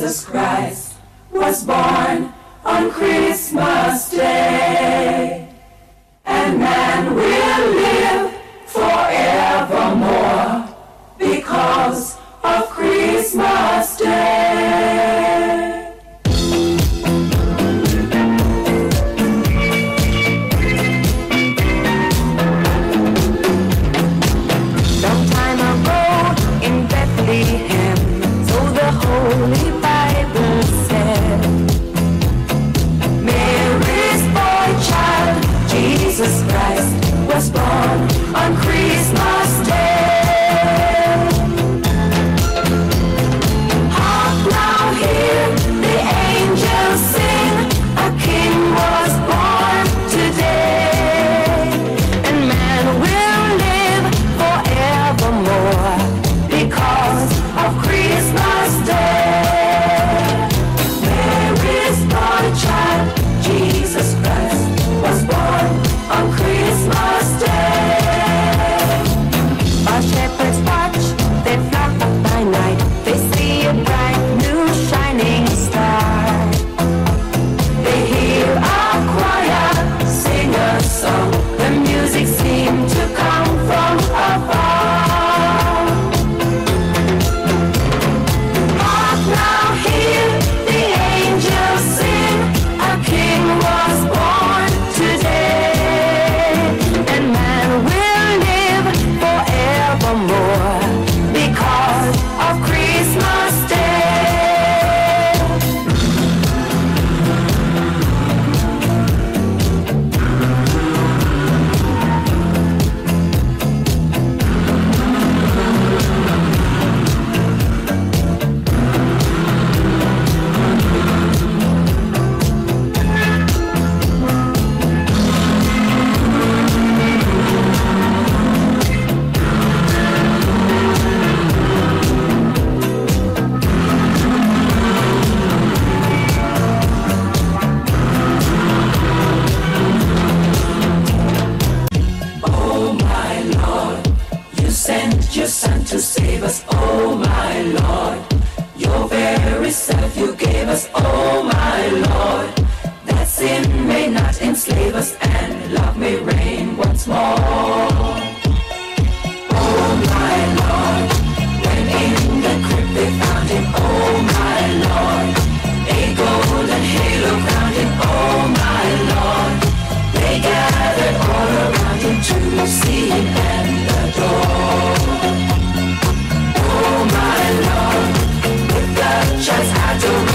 Jesus Christ was born on Christmas.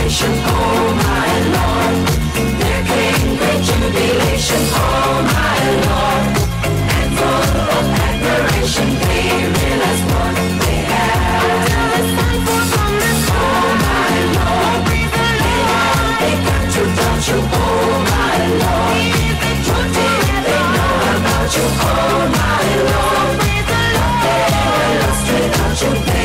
tribulation, oh my Lord. There came great jubilation. oh my Lord. And full of admiration, they realized what they had. Oh my Lord. They had, they got you, oh my Lord. They know about you, oh my Lord? They lost without you,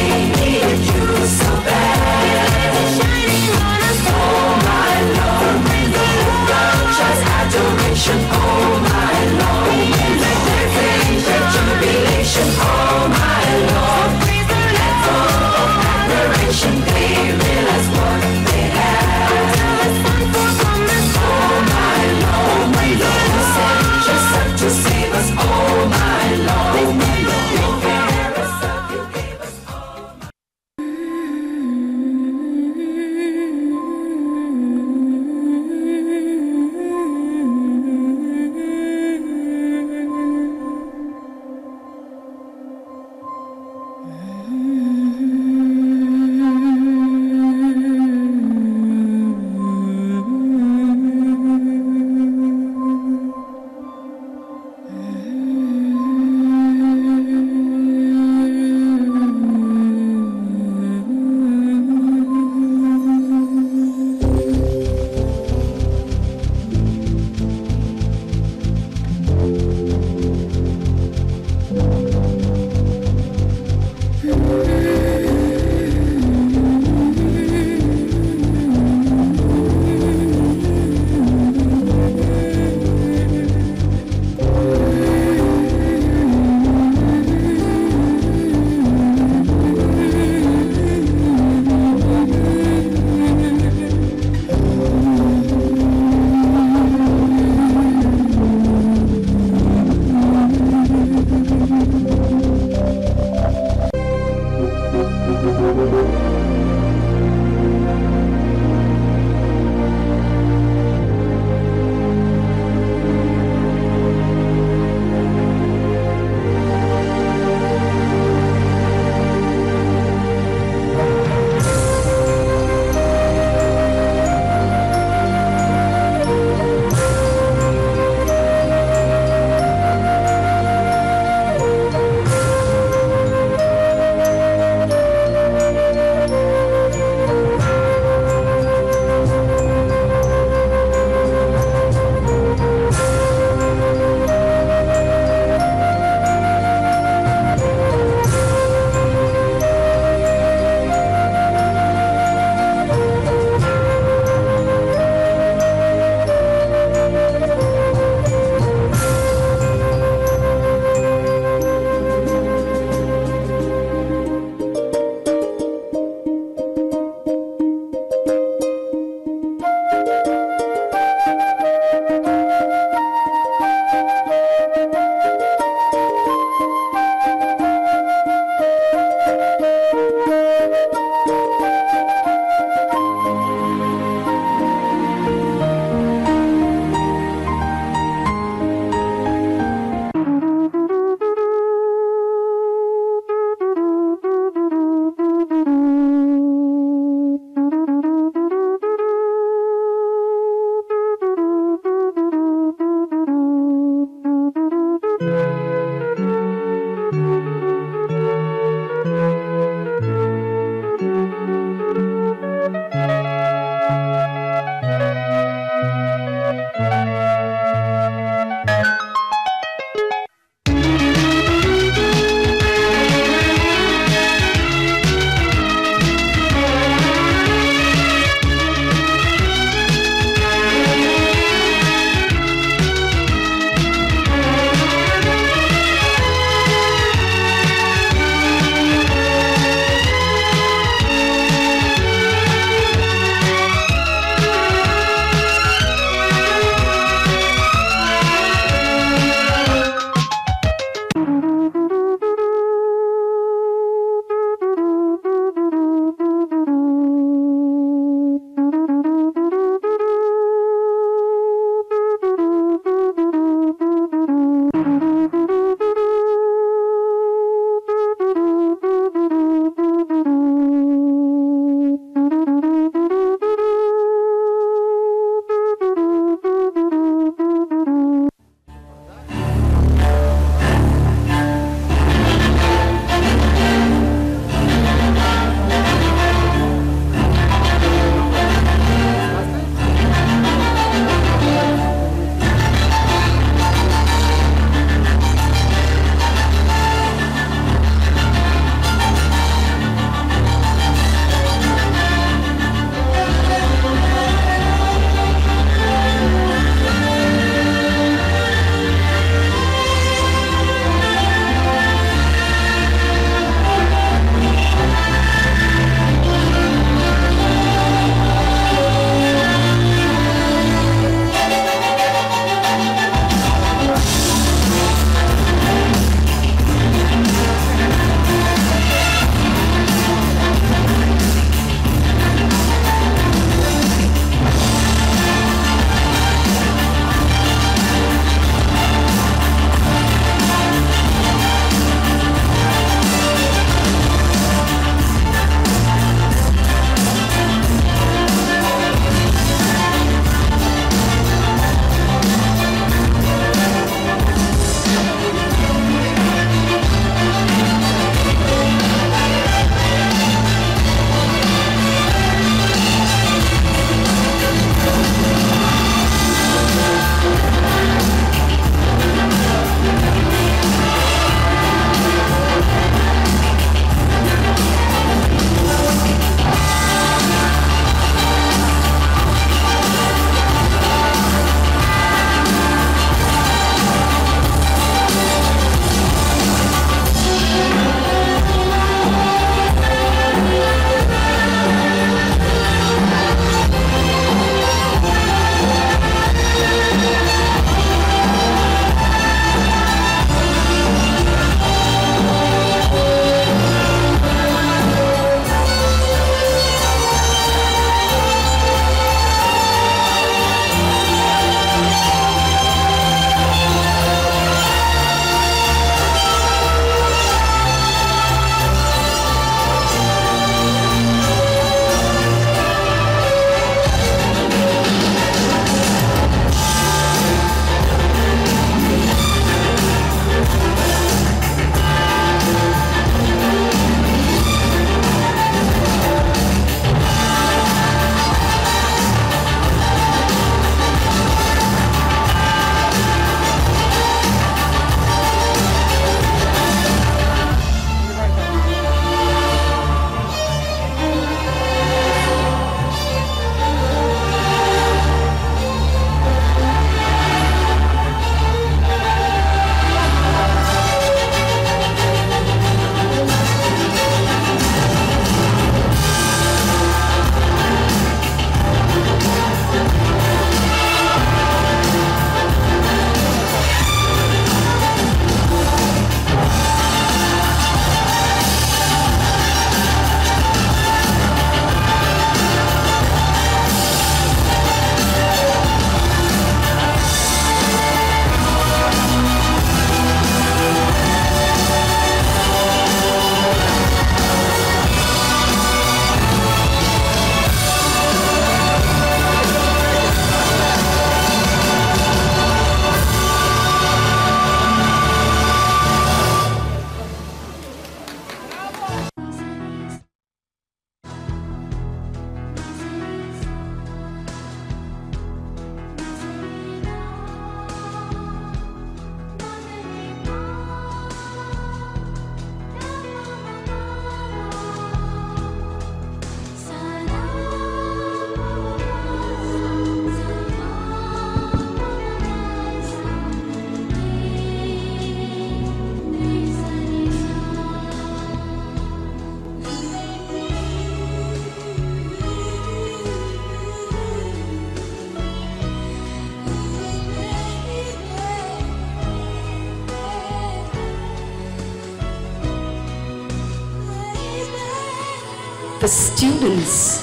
students.